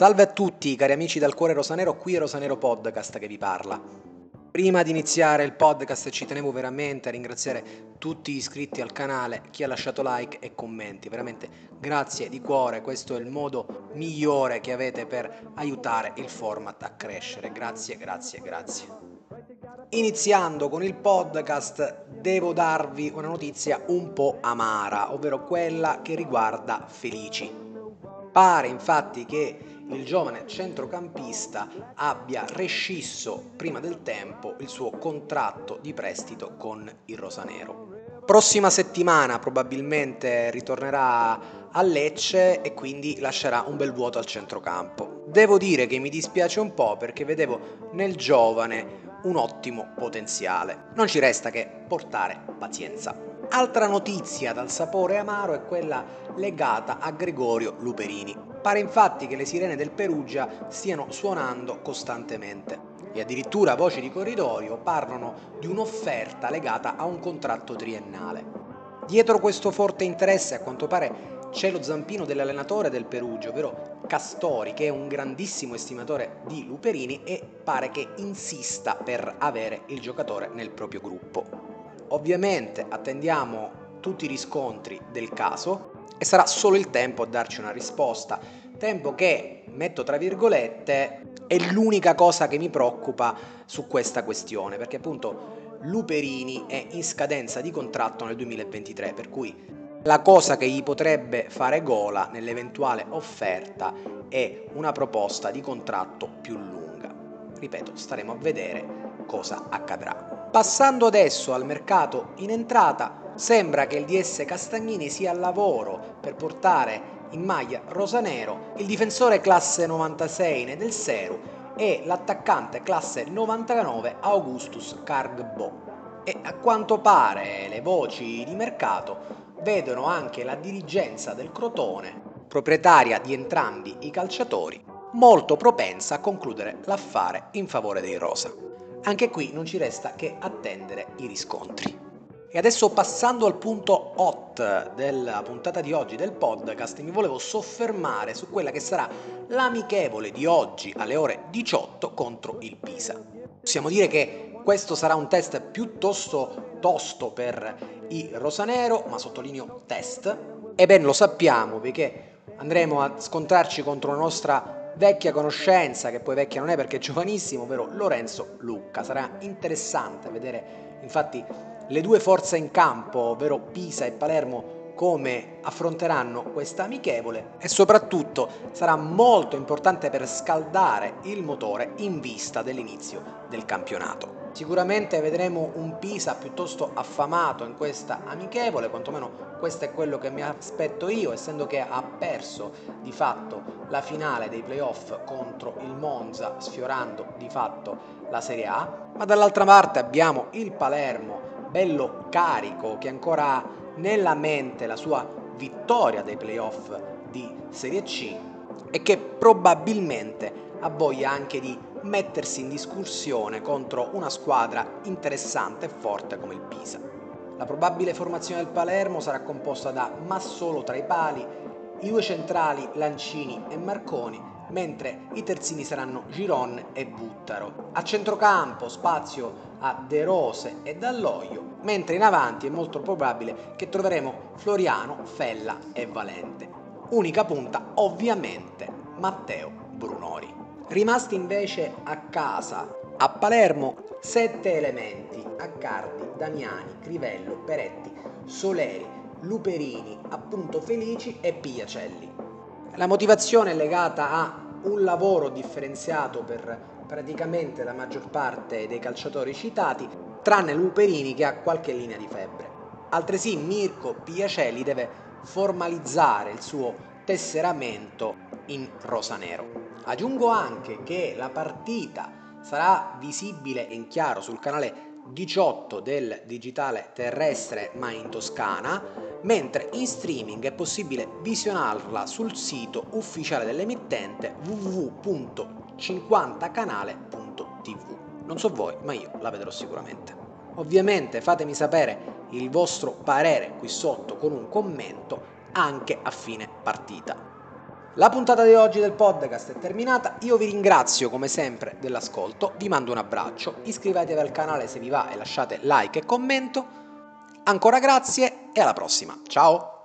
Salve a tutti cari amici dal cuore rosanero, qui è Rosanero Podcast che vi parla. Prima di iniziare il podcast ci tenevo veramente a ringraziare tutti gli iscritti al canale, chi ha lasciato like e commenti, veramente grazie di cuore, questo è il modo migliore che avete per aiutare il format a crescere, grazie, grazie, grazie. Iniziando con il podcast devo darvi una notizia un po' amara, ovvero quella che riguarda Felici. Pare infatti che il giovane centrocampista abbia rescisso prima del tempo il suo contratto di prestito con il Rosanero. Prossima settimana probabilmente ritornerà a Lecce e quindi lascerà un bel vuoto al centrocampo. Devo dire che mi dispiace un po' perché vedevo nel giovane un ottimo potenziale. Non ci resta che portare pazienza. Altra notizia dal sapore amaro è quella legata a Gregorio Luperini. Pare infatti che le sirene del Perugia stiano suonando costantemente e addirittura voci di corridoio parlano di un'offerta legata a un contratto triennale. Dietro questo forte interesse a quanto pare c'è lo zampino dell'allenatore del Perugia, ovvero Castori, che è un grandissimo estimatore di Luperini e pare che insista per avere il giocatore nel proprio gruppo. Ovviamente attendiamo tutti i riscontri del caso e sarà solo il tempo a darci una risposta. Tempo che, metto tra virgolette, è l'unica cosa che mi preoccupa su questa questione, perché appunto Luperini è in scadenza di contratto nel 2023, per cui la cosa che gli potrebbe fare gola nell'eventuale offerta è una proposta di contratto più lunga. Ripeto, staremo a vedere cosa accadrà. Passando adesso al mercato in entrata, sembra che il DS Castagnini sia al lavoro per portare in maglia rosanero il difensore classe 96 del Seru e l'attaccante classe 99 Augustus Cargbo. E a quanto pare le voci di mercato vedono anche la dirigenza del Crotone, proprietaria di entrambi i calciatori, molto propensa a concludere l'affare in favore dei Rosa. Anche qui non ci resta che attendere i riscontri. E adesso passando al punto hot della puntata di oggi del podcast, mi volevo soffermare su quella che sarà l'amichevole di oggi alle ore 18 contro il Pisa. Possiamo dire che questo sarà un test piuttosto tosto per i rosanero, ma sottolineo test. E ben lo sappiamo perché andremo a scontrarci contro la nostra vecchia conoscenza, che poi vecchia non è perché è giovanissimo, ovvero Lorenzo Lucca. Sarà interessante vedere infatti le due forze in campo, ovvero Pisa e Palermo, come affronteranno questa amichevole e soprattutto sarà molto importante per scaldare il motore in vista dell'inizio del campionato. Sicuramente vedremo un Pisa piuttosto affamato in questa amichevole, quantomeno questo è quello che mi aspetto io, essendo che ha perso di fatto la finale dei playoff contro il Monza, sfiorando di fatto la Serie A, ma dall'altra parte abbiamo il Palermo, bello carico, che ancora ha nella mente la sua vittoria dei playoff di Serie C e che probabilmente ha voglia anche di mettersi in discussione contro una squadra interessante e forte come il Pisa. La probabile formazione del Palermo sarà composta da Massolo tra i pali, i due centrali Lancini e Marconi, mentre i terzini saranno Giron e Buttaro. A centrocampo spazio a De Rose e Dall'Oglio, mentre in avanti è molto probabile che troveremo Floriano, Fella e Valente. Unica punta ovviamente Matteo Brunori. Rimasti invece a casa, a Palermo, sette elementi, Accardi, Damiani, Crivello, Peretti, Soleri, Luperini, appunto Felici e Piacelli. La motivazione è legata a un lavoro differenziato per praticamente la maggior parte dei calciatori citati, tranne Luperini che ha qualche linea di febbre. Altresì Mirko Piacelli deve formalizzare il suo tesseramento in rosa-nero. Aggiungo anche che la partita sarà visibile in chiaro sul canale 18 del digitale terrestre ma in Toscana, mentre in streaming è possibile visionarla sul sito ufficiale dell'emittente www.50canale.tv. Non so voi, ma io la vedrò sicuramente. Ovviamente fatemi sapere il vostro parere qui sotto con un commento anche a fine partita. La puntata di oggi del podcast è terminata, io vi ringrazio come sempre dell'ascolto, vi mando un abbraccio, iscrivetevi al canale se vi va e lasciate like e commento. Ancora grazie e alla prossima, ciao!